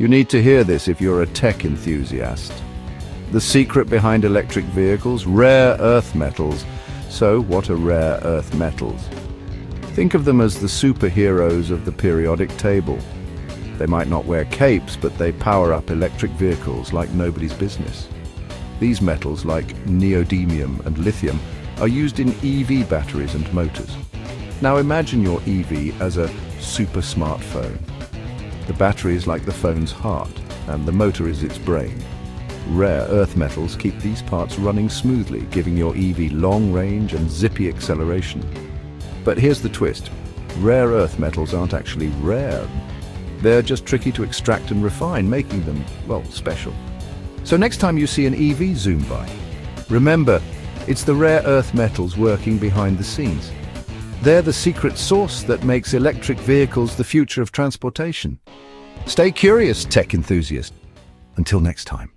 You need to hear this if you're a tech enthusiast. The secret behind electric vehicles, rare earth metals. So what are rare earth metals? Think of them as the superheroes of the periodic table. They might not wear capes, but they power up electric vehicles like nobody's business. These metals, like neodymium and lithium, are used in EV batteries and motors. Now imagine your EV as a super smartphone. The battery is like the phone's heart, and the motor is its brain. Rare earth metals keep these parts running smoothly, giving your EV long range and zippy acceleration. But here's the twist. Rare earth metals aren't actually rare. They're just tricky to extract and refine, making them, well, special. So next time you see an EV zoom by, remember, it's the rare earth metals working behind the scenes. They're the secret sauce that makes electric vehicles the future of transportation. Stay curious, tech enthusiast. Until next time.